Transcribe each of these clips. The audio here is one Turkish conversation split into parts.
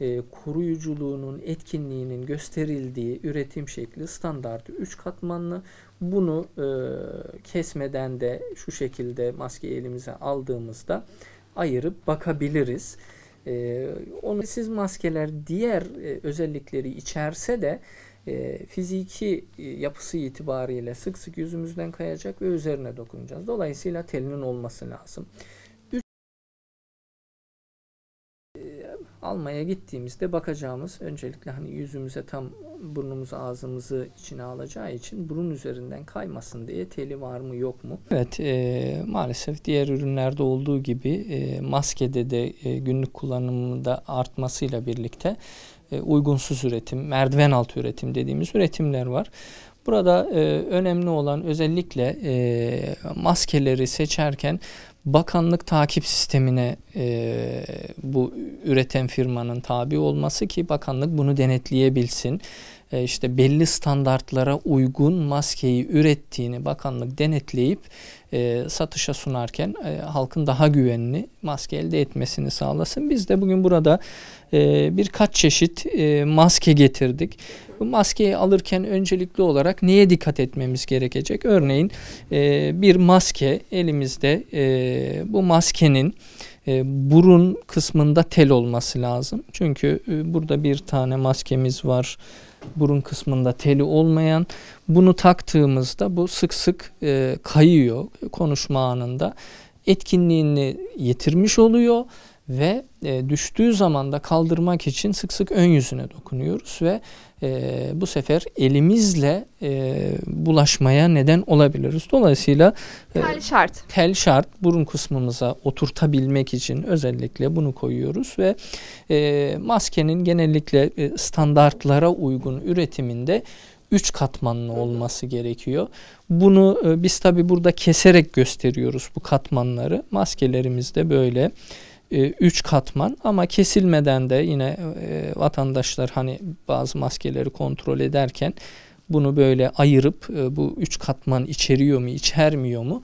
e, koruyuculuğunun, etkinliğinin gösterildiği üretim şekli standartı 3 katmanlı. Bunu e, kesmeden de şu şekilde maskeyi elimize aldığımızda ayırıp bakabiliriz. E, onu siz maskeler diğer e, özellikleri içerse de e, fiziki e, yapısı itibariyle sık sık yüzümüzden kayacak ve üzerine dokunacağız. Dolayısıyla telinin olması lazım. Almaya gittiğimizde bakacağımız öncelikle hani yüzümüze tam burnumuzu ağzımızı içine alacağı için burun üzerinden kaymasın diye teli var mı yok mu? Evet e, maalesef diğer ürünlerde olduğu gibi e, maskede de e, günlük kullanımında artmasıyla birlikte e, uygunsuz üretim, merdiven altı üretim dediğimiz üretimler var. Burada e, önemli olan özellikle e, maskeleri seçerken bakanlık takip sistemine e, bu üreten firmanın tabi olması ki bakanlık bunu denetleyebilsin. E, işte belli standartlara uygun maskeyi ürettiğini bakanlık denetleyip e, satışa sunarken e, halkın daha güvenli maske elde etmesini sağlasın. Biz de bugün burada e, birkaç çeşit e, maske getirdik. Bu maskeyi alırken öncelikli olarak neye dikkat etmemiz gerekecek? Örneğin e, bir maske elimizde e, bu maskenin e, burun kısmında tel olması lazım. Çünkü e, burada bir tane maskemiz var burun kısmında teli olmayan. Bunu taktığımızda bu sık sık e, kayıyor konuşma anında. Etkinliğini yitirmiş oluyor ve e, düştüğü zaman da kaldırmak için sık sık ön yüzüne dokunuyoruz ve e, bu sefer elimizle e, bulaşmaya neden olabiliriz. Dolayısıyla e, Tel şart. tel şart burun kısmımıza oturtabilmek için özellikle bunu koyuyoruz ve e, maskenin genellikle e, standartlara uygun üretiminde 3 katmanlı olması gerekiyor. Bunu e, biz tabi burada keserek gösteriyoruz bu katmanları. Maskelerimizde böyle 3 e, katman ama kesilmeden de yine e, vatandaşlar hani bazı maskeleri kontrol ederken bunu böyle ayırıp e, bu 3 katman içeriyor mu içermiyor mu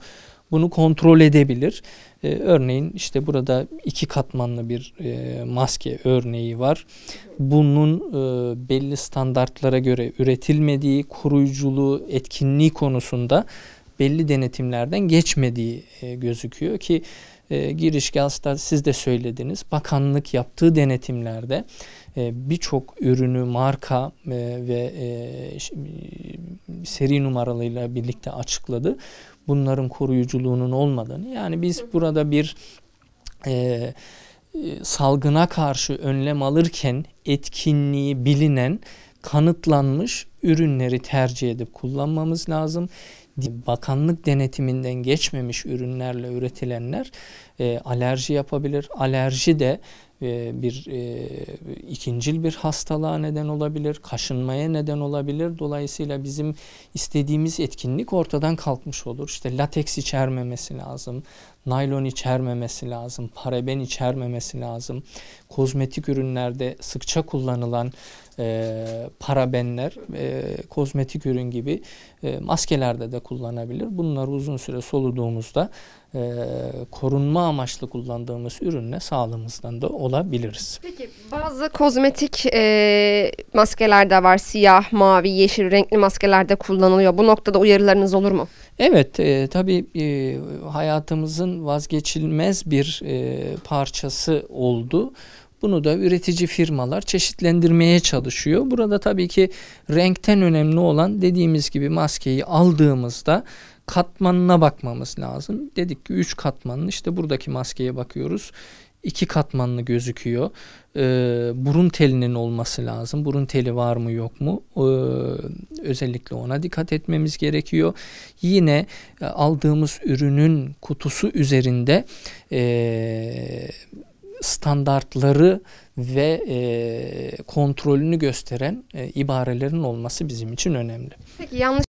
bunu kontrol edebilir. Ee, örneğin işte burada iki katmanlı bir e, maske örneği var. Bunun e, belli standartlara göre üretilmediği, koruyuculuğu, etkinliği konusunda belli denetimlerden geçmediği e, gözüküyor ki e, girişgahta siz de söylediniz. Bakanlık yaptığı denetimlerde e, birçok ürünü marka e, ve e, seri numaralarıyla birlikte açıkladı. Bunların koruyuculuğunun olmadığını. Yani biz burada bir e, e, salgına karşı önlem alırken etkinliği bilinen kanıtlanmış ürünleri tercih edip kullanmamız lazım bakanlık denetiminden geçmemiş ürünlerle üretilenler e, alerji yapabilir. Alerji de bir e, ikincil bir hastalığa neden olabilir, kaşınmaya neden olabilir. Dolayısıyla bizim istediğimiz etkinlik ortadan kalkmış olur. İşte lateks içermemesi lazım, naylon içermemesi lazım, paraben içermemesi lazım. Kozmetik ürünlerde sıkça kullanılan e, parabenler, e, kozmetik ürün gibi e, maskelerde de kullanabilir. Bunları uzun süre soluduğumuzda e, korunma amaçlı kullandığımız ürünle sağlığımızdan da olabiliriz. Peki bazı kozmetik e, maskeler de var. Siyah, mavi, yeşil renkli maskeler de kullanılıyor. Bu noktada uyarılarınız olur mu? Evet, e, tabii e, hayatımızın vazgeçilmez bir e, parçası oldu. Bunu da üretici firmalar çeşitlendirmeye çalışıyor. Burada tabii ki renkten önemli olan dediğimiz gibi maskeyi aldığımızda katmanına bakmamız lazım. Dedik ki 3 katmanlı işte buradaki maskeye bakıyoruz. 2 katmanlı gözüküyor. Ee, burun telinin olması lazım. Burun teli var mı yok mu? Ee, özellikle ona dikkat etmemiz gerekiyor. Yine e, aldığımız ürünün kutusu üzerinde e, standartları ve e, kontrolünü gösteren e, ibarelerin olması bizim için önemli. Peki yanlış